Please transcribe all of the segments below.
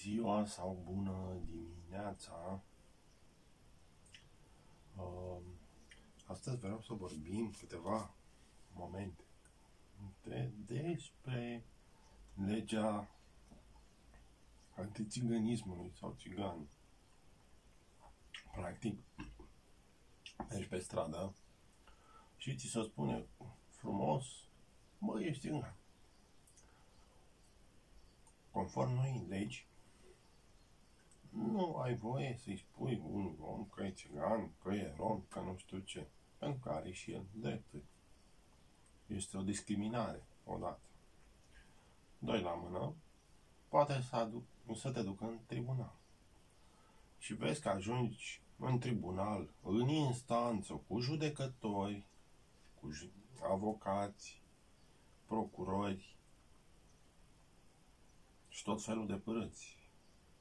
ziua sau bună dimineața! Uh, astăzi vreau să vorbim câteva momente de, despre legea antițiganismului sau țigan. Practic, mergi pe stradă și ți se spune frumos, mă, ești țigan conform noi legi, nu ai voie să-i spui un om că e țigan, că e rom, că nu știu ce, pentru că are și el drepturi. Este o discriminare, odată. Doi la mână, poate să, aduc, să te ducă în tribunal. Și vezi că ajungi în tribunal, în instanță, cu judecători, cu avocați, procurori, și tot felul de părăți.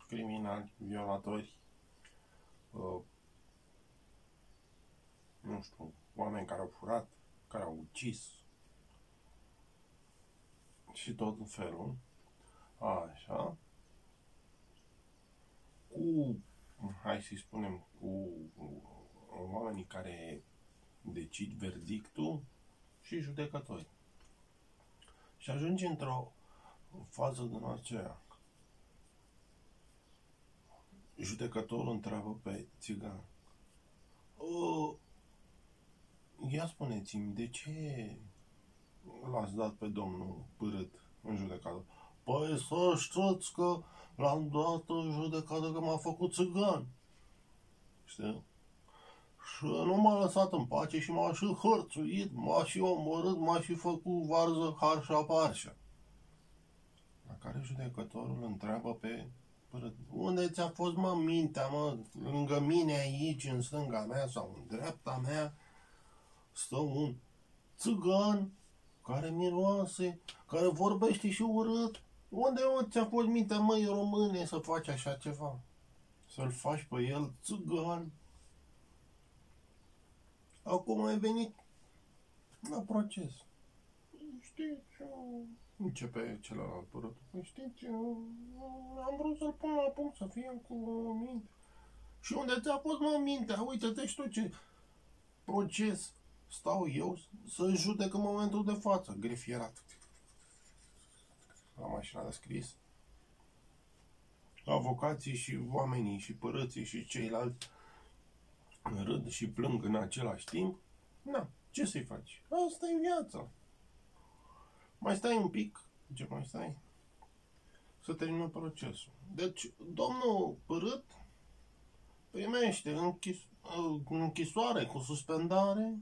Criminali, violatori, uh, nu știu, oameni care au furat, care au ucis și tot în felul. Așa. Cu, hai să-i spunem, cu oamenii care decid verdictul și judecători. Și ajungi într-o în fază din aceea. Judecătorul întreabă pe țigan. O, ia spuneți-mi, de ce l-ați dat pe domnul pârât în judecată? Păi să știți că l-am dat în judecată că m-a făcut țigan. Știi? Și nu m-a lăsat în pace și m-a și hărțuit, m-a și omorât, m-a și făcut varză harșa parșa care judecătorul întreabă pe unde ți-a fost, mă, mintea, mă, lângă mine aici, în stânga mea sau în dreapta mea, stă un țigan care miroase, care vorbește și urât. Unde mă, ți-a fost mintea, măi, române, să faci așa ceva? Să-l faci pe el țigan? Acum ai venit la proces. Știți, Începe celălalt părăt. Păi știți, am vrut să-l pun la punct, să fie cu minte. Și unde ți-a fost, mă, mintea? Uite-te și tu ce proces stau eu să judec în momentul de față. Grifierat. La mașina de scris. Avocații și oamenii și părății și ceilalți râd și plâng în același timp. Na, ce să-i faci? Asta e viața. Mai stai un pic. Ce mai stai? Să termină procesul. Deci, domnul Părât primește închis, închisoare cu suspendare,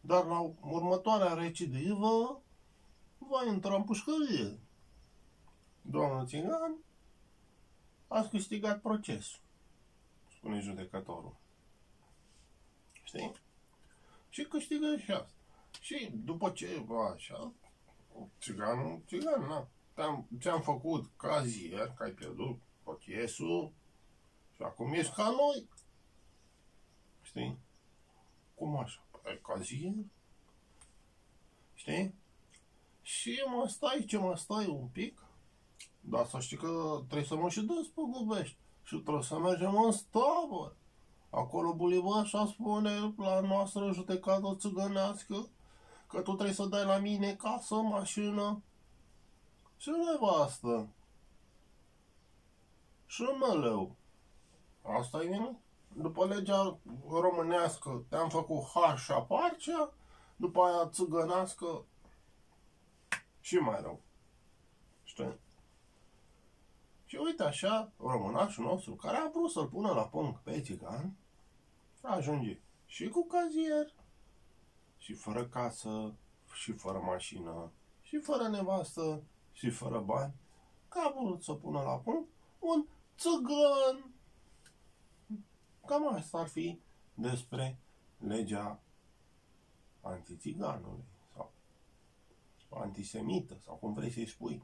dar la următoarea recidivă va intra în pușcărie. Domnul Țigan a câștigat procesul, spune judecătorul. Știi? Și câștigă și asta. Și după ce, bă, așa, țiganul, țigan, na, te-am, ți-am făcut cazier, că ai pierdut procesul și acum ești ca noi. Știi? Cum așa? Ai cazier? Știi? Și mă stai, ce mă stai un pic, dar să știi că trebuie să mă și despăgubești și trebuie să mergem în stabă. Acolo Bulivașa spune la noastră judecată țigănească că tu trebuie să dai la mine casă, mașină și nevastă. Și măleu. Asta e nimic. După legea românească te-am făcut hașa parcea, după aia țigănească și mai rău. Știi? Și uite așa, românașul nostru, care a vrut să-l pună la punct pe țigan, ajunge și cu cazier, și fără casă, și fără mașină, și fără nevastă, și fără bani, că a vrut să pună la punct un țăgăn. Cam asta ar fi despre legea antițiganului sau antisemită sau cum vrei să-i spui.